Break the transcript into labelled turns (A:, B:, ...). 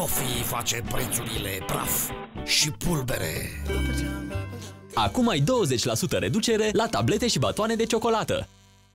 A: Profi face prețurile praf și pulbere.
B: Acum ai 20% reducere la tablete și batoane de ciocolată.